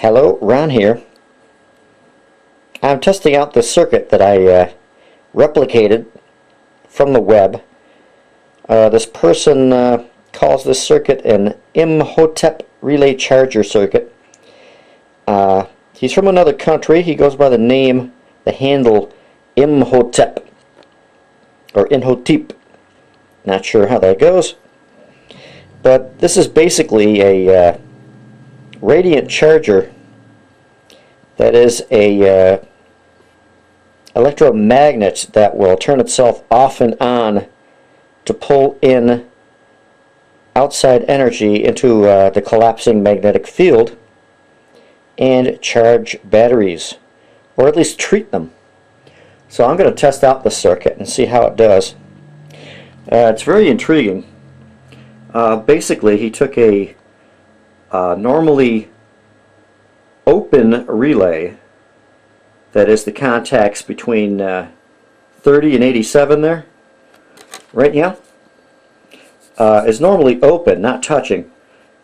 Hello, Ron here. I'm testing out the circuit that I uh, replicated from the web. Uh, this person uh, calls this circuit an Imhotep relay charger circuit. Uh, he's from another country. He goes by the name, the handle Imhotep or Inhotep. Not sure how that goes. But this is basically a uh, radiant charger that is a uh, electromagnet that will turn itself off and on to pull in outside energy into uh, the collapsing magnetic field and charge batteries or at least treat them. So I'm going to test out the circuit and see how it does. Uh, it's very intriguing. Uh, basically he took a uh, normally open relay that is the contacts between uh, 30 and 87 there right now uh, is normally open not touching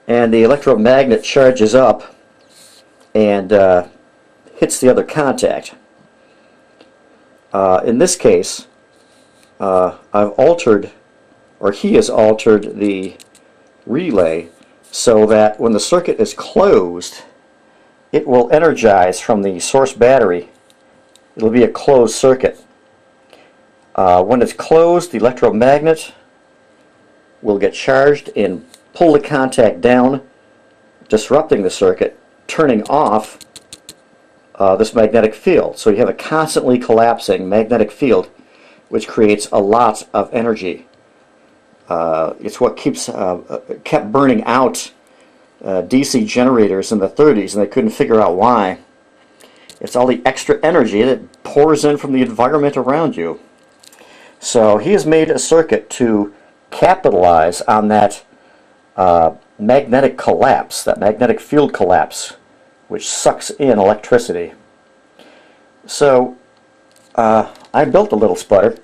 and the electromagnet charges up and uh, hits the other contact. Uh, in this case uh, I've altered or he has altered the relay so that when the circuit is closed it will energize from the source battery. It'll be a closed circuit. Uh, when it's closed, the electromagnet will get charged and pull the contact down, disrupting the circuit, turning off uh, this magnetic field. So you have a constantly collapsing magnetic field which creates a lot of energy. Uh, it's what keeps uh, uh kept burning out uh, DC generators in the 30s and they couldn't figure out why. It's all the extra energy that pours in from the environment around you. So he has made a circuit to capitalize on that uh, magnetic collapse, that magnetic field collapse, which sucks in electricity. So uh, I built a little sputter.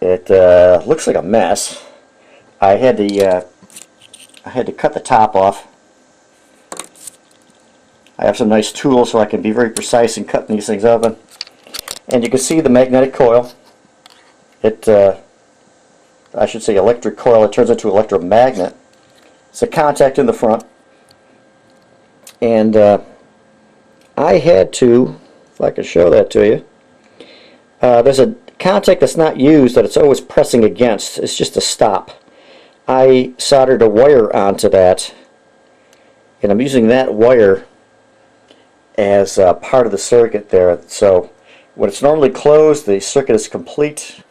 It uh, looks like a mess. I had to uh, I had to cut the top off I have some nice tools so I can be very precise in cutting these things open. And you can see the magnetic coil. It, uh, I should say electric coil, it turns into an electromagnet. It's a contact in the front. And uh, I had to, if I could show that to you, uh, there's a contact that's not used that it's always pressing against. It's just a stop. I soldered a wire onto that and I'm using that wire as uh, part of the circuit there. So when it's normally closed, the circuit is complete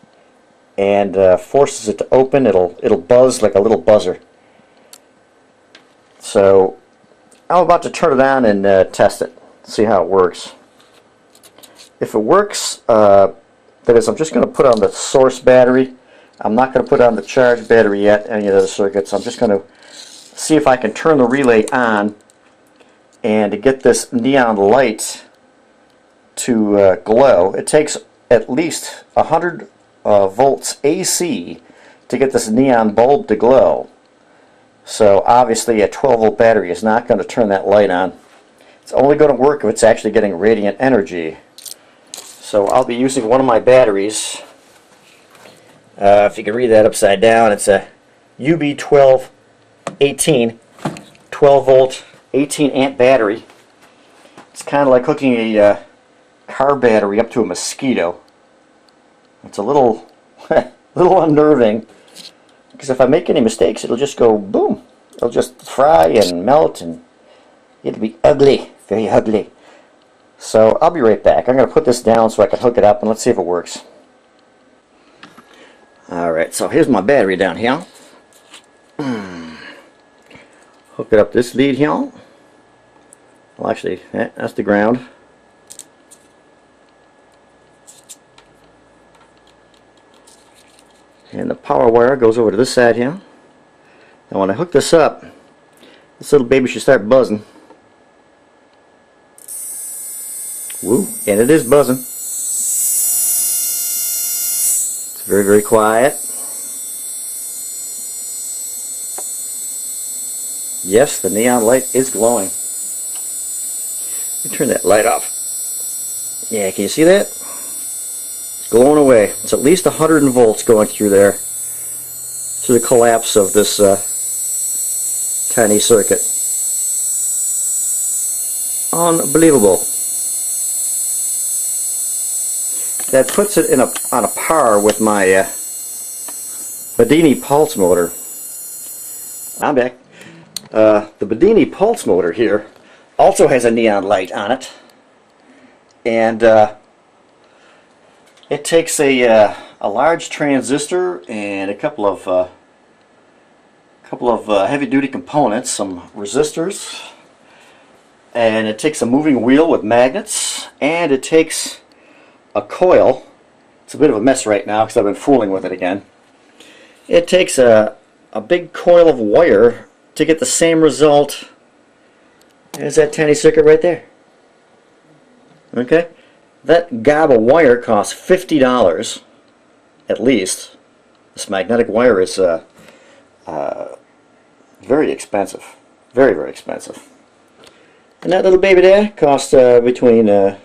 and uh, forces it to open. It'll it'll buzz like a little buzzer. So I'm about to turn it on and uh, test it, see how it works. If it works, uh, that is, I'm just going to put on the source battery. I'm not going to put on the charge battery yet, any of the circuits. I'm just going to see if I can turn the relay on and to get this neon light to uh, glow, it takes at least 100 uh, volts AC to get this neon bulb to glow. So obviously a 12 volt battery is not going to turn that light on. It's only going to work if it's actually getting radiant energy. So I'll be using one of my batteries. Uh, if you can read that upside down, it's a UB1218 12 volt 18 amp battery. It's kind of like hooking a uh, car battery up to a mosquito. It's a little, little unnerving because if I make any mistakes, it'll just go boom. It'll just fry and melt and it'll be ugly, very ugly. So I'll be right back. I'm going to put this down so I can hook it up and let's see if it works. Alright, so here's my battery down here. Hmm. Hook it up this lead here. Well, actually, that's the ground. And the power wire goes over to this side here. Now when I hook this up, this little baby should start buzzing. Woo, and it is buzzing. Very, very quiet. Yes, the neon light is glowing. Let me turn that light off. Yeah, can you see that? It's glowing away. It's at least 100 volts going through there to the collapse of this uh, tiny circuit. Unbelievable. That puts it in a on a par with my uh, Bedini pulse motor. I'm back. Uh, the Bedini pulse motor here also has a neon light on it, and uh, it takes a uh, a large transistor and a couple of uh, couple of uh, heavy-duty components, some resistors, and it takes a moving wheel with magnets, and it takes a coil. It's a bit of a mess right now because I've been fooling with it again. It takes a, a big coil of wire to get the same result as that tiny circuit right there. Okay? That gob of wire costs $50 at least. This magnetic wire is uh, uh, very expensive. Very, very expensive. And that little baby there costs uh, between, uh,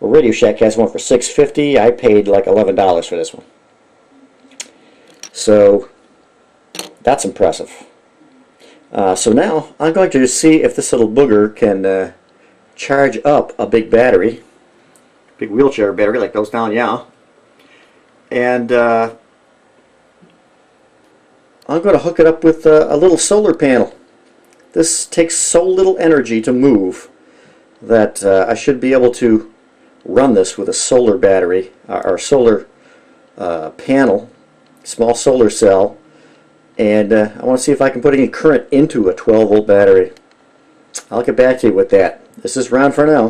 well, Radio Shack has one for $6.50. I paid like $11 for this one. So, that's impressive. Uh, so now, I'm going to see if this little booger can uh, charge up a big battery. Big wheelchair battery like those down, yeah. And uh, I'm going to hook it up with uh, a little solar panel. This takes so little energy to move that uh, I should be able to run this with a solar battery uh, or solar uh, panel, small solar cell, and uh, I want to see if I can put any current into a 12 volt battery. I'll get back to you with that. This is Ron for now.